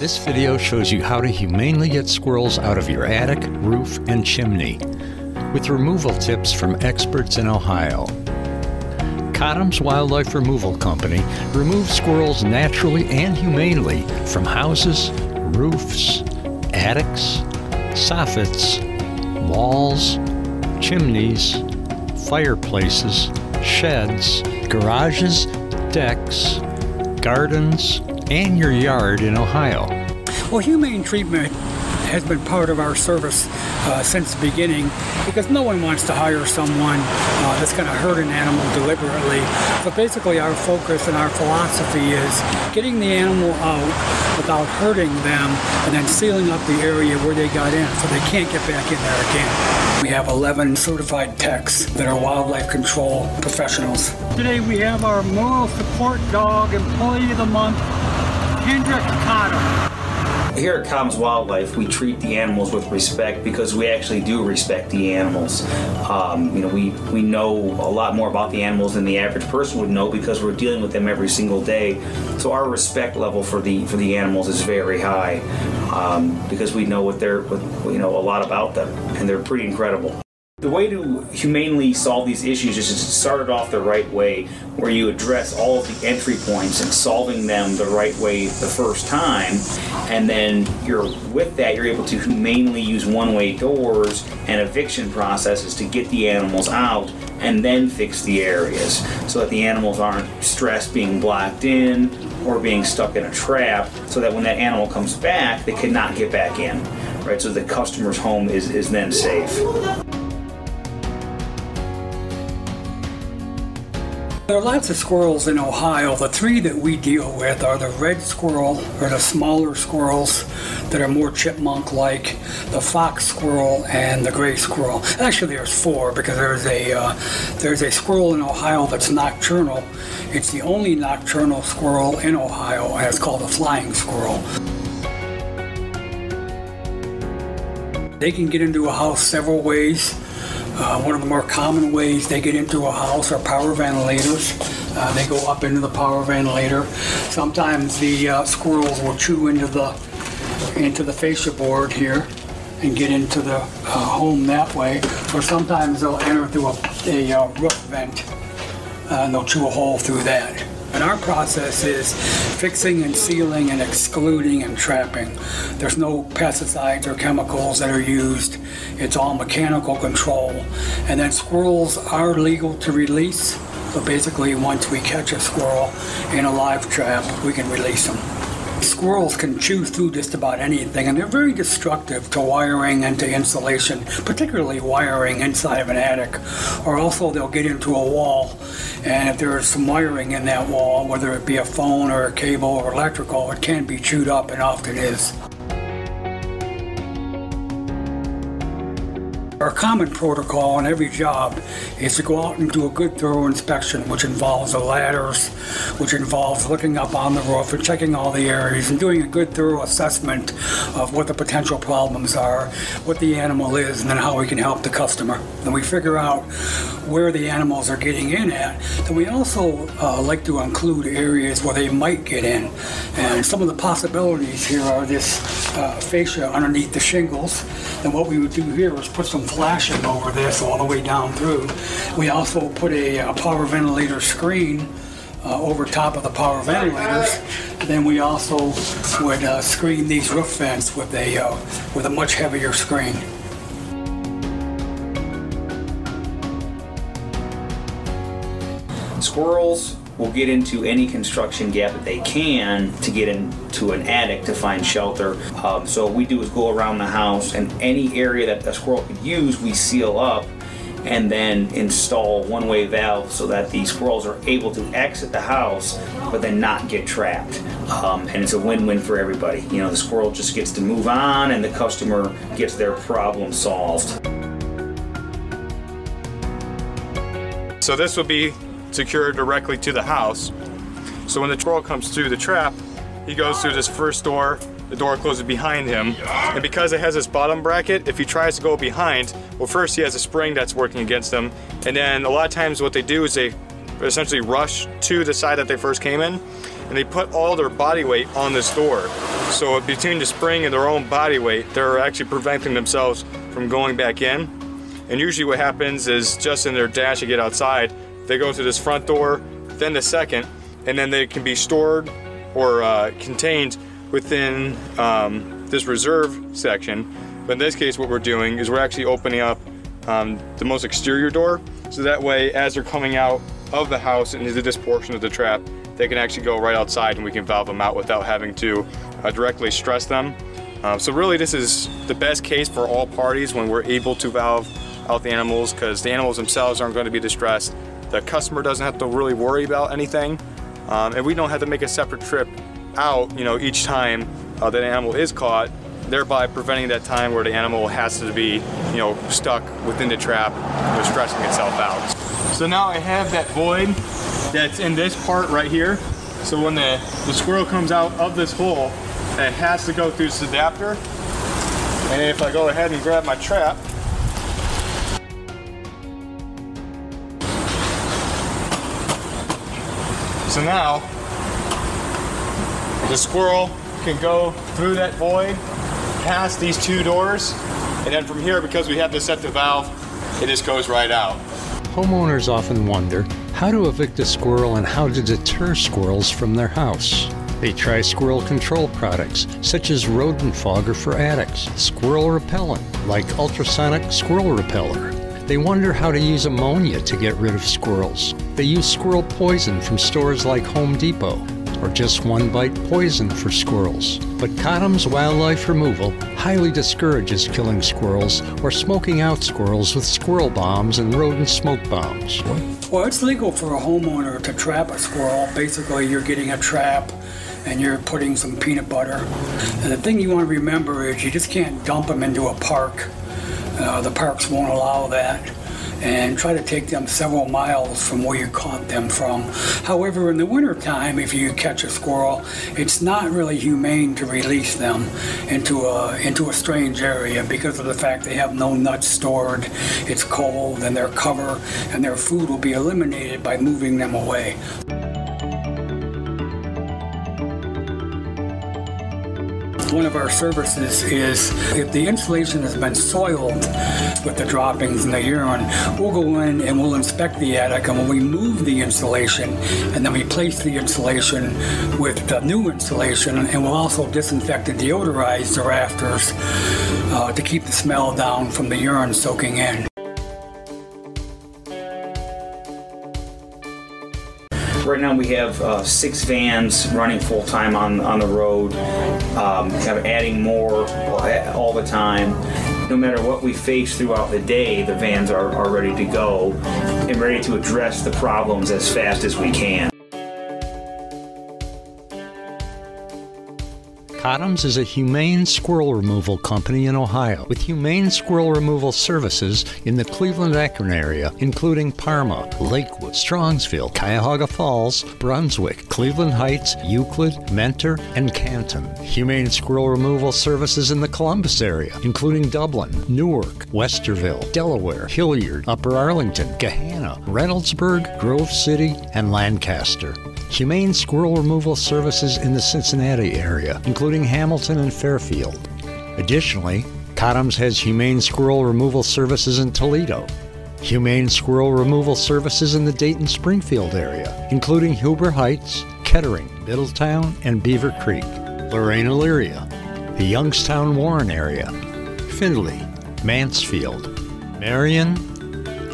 This video shows you how to humanely get squirrels out of your attic, roof, and chimney with removal tips from experts in Ohio. Cottom's Wildlife Removal Company removes squirrels naturally and humanely from houses, roofs, attics, soffits, walls, chimneys, fireplaces, sheds, garages, decks, gardens, and your yard in Ohio. Well, humane treatment has been part of our service uh, since the beginning because no one wants to hire someone uh, that's going to hurt an animal deliberately. So basically, our focus and our philosophy is getting the animal out without hurting them and then sealing up the area where they got in so they can't get back in there again. We have 11 certified techs that are wildlife control professionals. Today we have our moral support dog employee of the month, Cottam. Here at Cottom's Wildlife, we treat the animals with respect because we actually do respect the animals. Um, you know, we, we know a lot more about the animals than the average person would know because we're dealing with them every single day. So our respect level for the for the animals is very high um, because we know what they're what, you know a lot about them and they're pretty incredible. The way to humanely solve these issues is to start it off the right way, where you address all of the entry points and solving them the right way the first time, and then you're with that you're able to humanely use one-way doors and eviction processes to get the animals out and then fix the areas so that the animals aren't stressed being blocked in or being stuck in a trap so that when that animal comes back they cannot get back in right? So the customer's home is, is then safe There are lots of squirrels in Ohio. The three that we deal with are the red squirrel, or the smaller squirrels that are more chipmunk-like, the fox squirrel, and the gray squirrel. Actually, there's four because there's a uh, there's a squirrel in Ohio that's nocturnal. It's the only nocturnal squirrel in Ohio, and it's called a flying squirrel. They can get into a house several ways. Uh, one of the more common ways they get into a house are power ventilators. Uh, they go up into the power ventilator. Sometimes the uh, squirrels will chew into the into the fascia board here and get into the uh, home that way. Or sometimes they'll enter through a, a uh, roof vent uh, and they'll chew a hole through that. And our process is fixing and sealing and excluding and trapping. There's no pesticides or chemicals that are used. It's all mechanical control. And then squirrels are legal to release. So basically, once we catch a squirrel in a live trap, we can release them. Squirrels can chew through just about anything, and they're very destructive to wiring and to insulation, particularly wiring inside of an attic. Or also, they'll get into a wall, and if there's some wiring in that wall, whether it be a phone or a cable or electrical, it can be chewed up and often is. Our common protocol on every job is to go out and do a good thorough inspection, which involves the ladders, which involves looking up on the roof and checking all the areas and doing a good thorough assessment of what the potential problems are, what the animal is, and then how we can help the customer. Then we figure out where the animals are getting in at. Then we also uh, like to include areas where they might get in. And some of the possibilities here are this uh, fascia underneath the shingles. Then what we would do here is put some flashing over this all the way down through. We also put a, a power ventilator screen uh, over top of the power ventilators. Then we also would uh, screen these roof vents with a uh, with a much heavier screen. Squirrels will get into any construction gap that they can to get into an attic to find shelter. Um, so what we do is go around the house and any area that a squirrel could use, we seal up and then install one-way valves so that the squirrels are able to exit the house but then not get trapped. Um, and it's a win-win for everybody. You know, the squirrel just gets to move on and the customer gets their problem solved. So this would be secured directly to the house. So when the troll comes through the trap, he goes through this first door, the door closes behind him, and because it has this bottom bracket, if he tries to go behind, well first he has a spring that's working against him, and then a lot of times what they do is they essentially rush to the side that they first came in, and they put all their body weight on this door. So between the spring and their own body weight, they're actually preventing themselves from going back in. And usually what happens is just in their dash to get outside, they go to this front door, then the second, and then they can be stored or uh, contained within um, this reserve section. But in this case, what we're doing is we're actually opening up um, the most exterior door, so that way, as they're coming out of the house and into this portion of the trap, they can actually go right outside and we can valve them out without having to uh, directly stress them. Um, so really, this is the best case for all parties when we're able to valve out the animals because the animals themselves aren't going to be distressed. The customer doesn't have to really worry about anything, um, and we don't have to make a separate trip out, you know, each time uh, that animal is caught, thereby preventing that time where the animal has to be, you know, stuck within the trap, know, stressing itself out. So now I have that void that's in this part right here. So when the, the squirrel comes out of this hole, it has to go through this adapter. And if I go ahead and grab my trap, So now, the squirrel can go through that void, past these two doors, and then from here, because we have to set the valve, it just goes right out. Homeowners often wonder how to evict a squirrel and how to deter squirrels from their house. They try squirrel control products, such as rodent fogger for attics, squirrel repellent, like ultrasonic squirrel repeller. They wonder how to use ammonia to get rid of squirrels. They use squirrel poison from stores like Home Depot, or just one bite poison for squirrels. But Cottom's Wildlife Removal highly discourages killing squirrels or smoking out squirrels with squirrel bombs and rodent smoke bombs. Well, it's legal for a homeowner to trap a squirrel. Basically, you're getting a trap and you're putting some peanut butter. And the thing you want to remember is you just can't dump them into a park. Uh, the parks won't allow that. And try to take them several miles from where you caught them from. However, in the wintertime, if you catch a squirrel, it's not really humane to release them into a into a strange area because of the fact they have no nuts stored. It's cold and their cover and their food will be eliminated by moving them away. One of our services is if the insulation has been soiled with the droppings and the urine, we'll go in and we'll inspect the attic and we'll remove the insulation and then replace the insulation with the new insulation and we'll also disinfect and deodorize the rafters uh, to keep the smell down from the urine soaking in. Right now we have uh, six vans running full time on on the road. Um, kind of adding more all the time. No matter what we face throughout the day, the vans are, are ready to go and ready to address the problems as fast as we can. Cottom's is a humane squirrel removal company in Ohio with humane squirrel removal services in the Cleveland Akron area, including Parma, Lakewood, Strongsville, Cuyahoga Falls, Brunswick, Cleveland Heights, Euclid, Mentor, and Canton. Humane squirrel removal services in the Columbus area, including Dublin, Newark, Westerville, Delaware, Hilliard, Upper Arlington, Gahanna, Reynoldsburg, Grove City, and Lancaster. Humane squirrel removal services in the Cincinnati area, including Hamilton and Fairfield. Additionally, Cottom's has humane squirrel removal services in Toledo, humane squirrel removal services in the Dayton Springfield area, including Huber Heights, Kettering, Middletown, and Beavercreek, Lorain Elyria, the Youngstown Warren area, Findlay, Mansfield, Marion,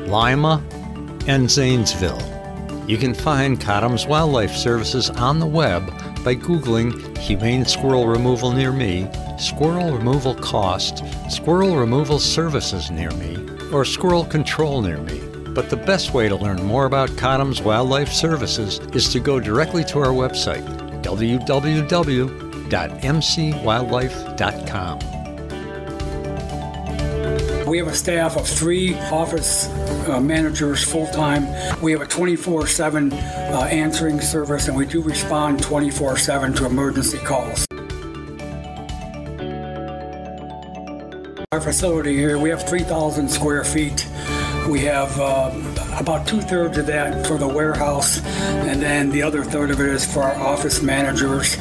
Lima, and Zanesville. You can find Cottom's Wildlife Services on the web by Googling Humane Squirrel Removal Near Me, Squirrel Removal Cost, Squirrel Removal Services Near Me, or Squirrel Control Near Me. But the best way to learn more about Cottom's Wildlife Services is to go directly to our website, www.mcwildlife.com. We have a staff of three office uh, managers full time. We have a 24 7 uh, answering service, and we do respond 24 7 to emergency calls. Our facility here, we have 3,000 square feet. We have uh, about two thirds of that for the warehouse, and then the other third of it is for our office managers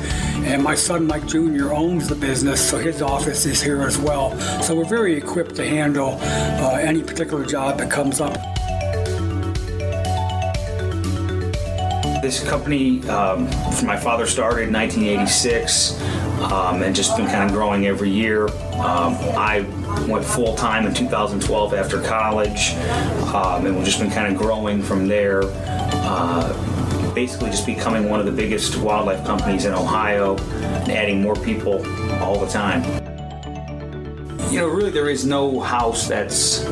And my son, Mike Jr., owns the business, so his office is here as well. So we're very equipped to handle uh, any particular job that comes up. This company, um, my father started in 1986 um, and just been kind of growing every year. Um, I went full time in 2012 after college um, and we've just been kind of growing from there. Uh, basically, just becoming one of the biggest wildlife companies in Ohio and adding more people all the time. You know, really, there is no house that's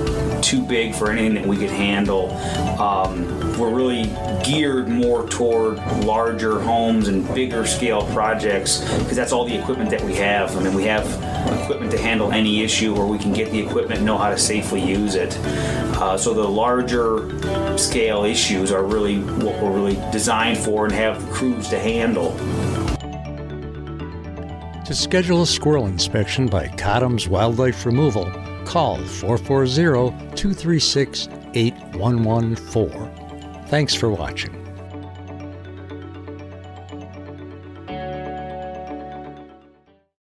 too big for anything that we could handle. Um, we're really geared more toward larger homes and bigger scale projects because that's all the equipment that we have. I mean, we have equipment to handle any issue where we can get the equipment know how to safely use it. Uh, so the larger scale issues are really what we're really designed for and have crews to handle. To schedule a squirrel inspection by Cottom's Wildlife Removal, call 440 236 8114. Thanks for watching.